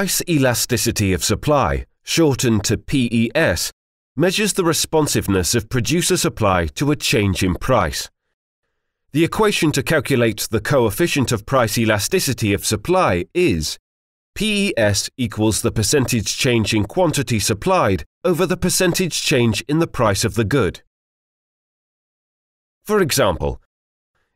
Price elasticity of supply, shortened to PES, measures the responsiveness of producer supply to a change in price. The equation to calculate the coefficient of price elasticity of supply is PES equals the percentage change in quantity supplied over the percentage change in the price of the good. For example,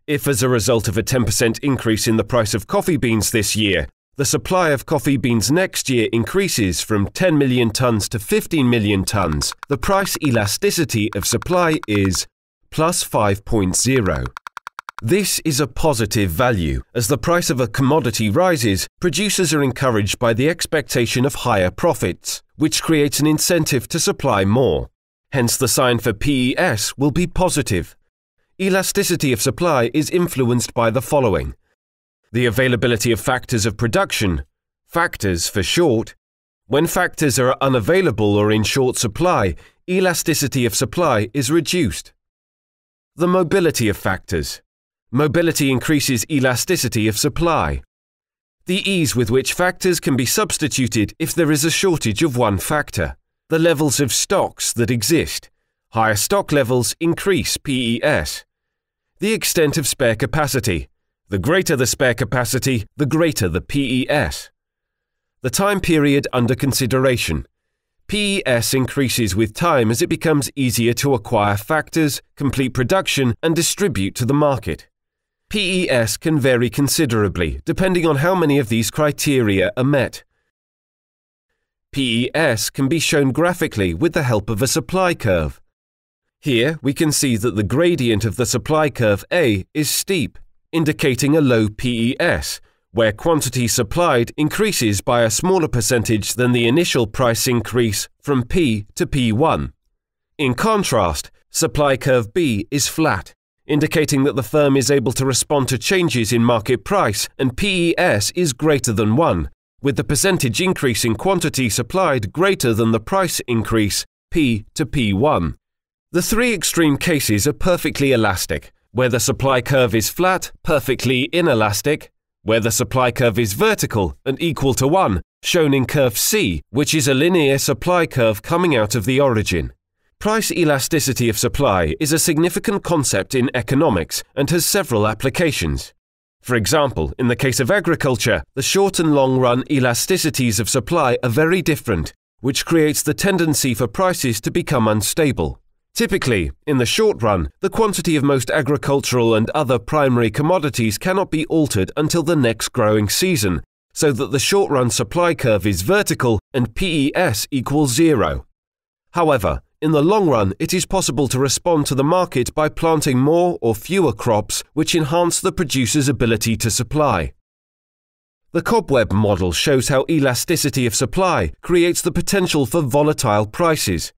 if as a result of a 10% increase in the price of coffee beans this year, the supply of coffee beans next year increases from 10 million tons to 15 million tons, the price elasticity of supply is plus 5.0. This is a positive value. As the price of a commodity rises, producers are encouraged by the expectation of higher profits, which creates an incentive to supply more. Hence, the sign for PES will be positive. Elasticity of supply is influenced by the following the availability of factors of production, factors for short. When factors are unavailable or in short supply, elasticity of supply is reduced. The mobility of factors. Mobility increases elasticity of supply. The ease with which factors can be substituted if there is a shortage of one factor. The levels of stocks that exist. Higher stock levels increase PES. The extent of spare capacity. The greater the spare capacity, the greater the PES. The time period under consideration. PES increases with time as it becomes easier to acquire factors, complete production, and distribute to the market. PES can vary considerably depending on how many of these criteria are met. PES can be shown graphically with the help of a supply curve. Here we can see that the gradient of the supply curve A is steep indicating a low PES, where quantity supplied increases by a smaller percentage than the initial price increase from P to P1. In contrast, supply curve B is flat, indicating that the firm is able to respond to changes in market price and PES is greater than 1, with the percentage increase in quantity supplied greater than the price increase P to P1. The three extreme cases are perfectly elastic, where the supply curve is flat, perfectly inelastic, where the supply curve is vertical and equal to 1, shown in curve C, which is a linear supply curve coming out of the origin. Price elasticity of supply is a significant concept in economics and has several applications. For example, in the case of agriculture, the short and long run elasticities of supply are very different, which creates the tendency for prices to become unstable. Typically, in the short run, the quantity of most agricultural and other primary commodities cannot be altered until the next growing season, so that the short run supply curve is vertical and PES equals zero. However, in the long run, it is possible to respond to the market by planting more or fewer crops which enhance the producer's ability to supply. The cobweb model shows how elasticity of supply creates the potential for volatile prices,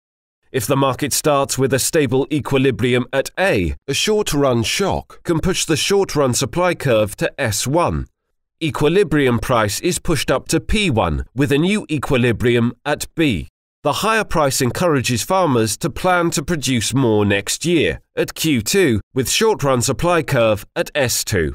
if the market starts with a stable equilibrium at A, a short-run shock can push the short-run supply curve to S1. Equilibrium price is pushed up to P1 with a new equilibrium at B. The higher price encourages farmers to plan to produce more next year at Q2 with short-run supply curve at S2.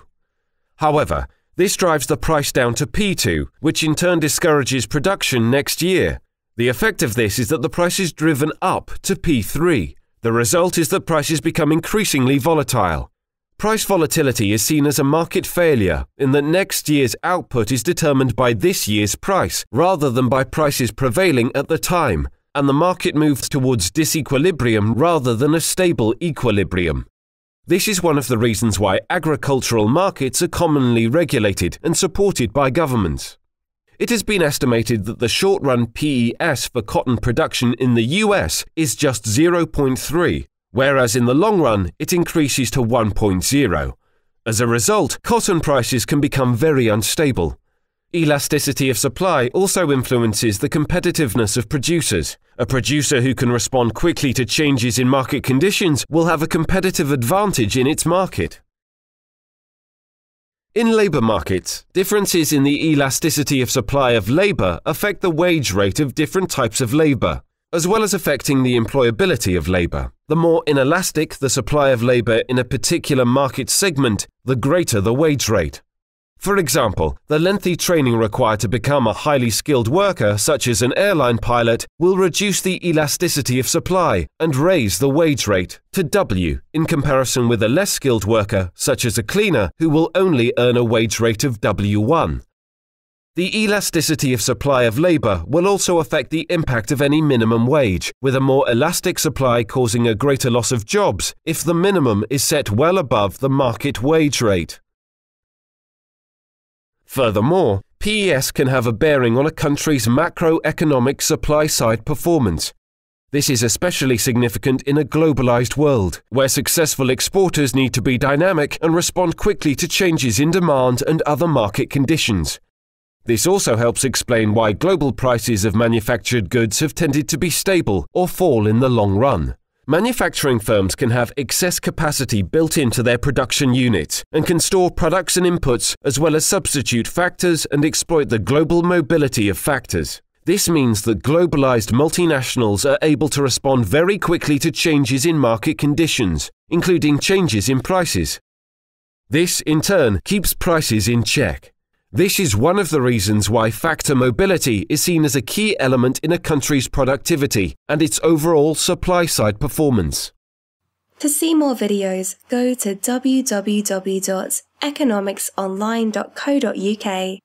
However, this drives the price down to P2, which in turn discourages production next year the effect of this is that the price is driven up to P3. The result is that prices become increasingly volatile. Price volatility is seen as a market failure in that next year's output is determined by this year's price rather than by prices prevailing at the time, and the market moves towards disequilibrium rather than a stable equilibrium. This is one of the reasons why agricultural markets are commonly regulated and supported by governments. It has been estimated that the short run PES for cotton production in the US is just 0.3, whereas in the long run it increases to 1.0. As a result, cotton prices can become very unstable. Elasticity of supply also influences the competitiveness of producers. A producer who can respond quickly to changes in market conditions will have a competitive advantage in its market. In labour markets, differences in the elasticity of supply of labour affect the wage rate of different types of labour, as well as affecting the employability of labour. The more inelastic the supply of labour in a particular market segment, the greater the wage rate. For example, the lengthy training required to become a highly skilled worker, such as an airline pilot, will reduce the elasticity of supply and raise the wage rate to W in comparison with a less skilled worker, such as a cleaner, who will only earn a wage rate of W1. The elasticity of supply of labour will also affect the impact of any minimum wage, with a more elastic supply causing a greater loss of jobs if the minimum is set well above the market wage rate. Furthermore, PES can have a bearing on a country's macroeconomic supply side performance. This is especially significant in a globalized world, where successful exporters need to be dynamic and respond quickly to changes in demand and other market conditions. This also helps explain why global prices of manufactured goods have tended to be stable or fall in the long run. Manufacturing firms can have excess capacity built into their production units and can store products and inputs as well as substitute factors and exploit the global mobility of factors. This means that globalized multinationals are able to respond very quickly to changes in market conditions, including changes in prices. This, in turn, keeps prices in check. This is one of the reasons why factor mobility is seen as a key element in a country's productivity and its overall supply side performance. To see more videos, go to www.economicsonline.co.uk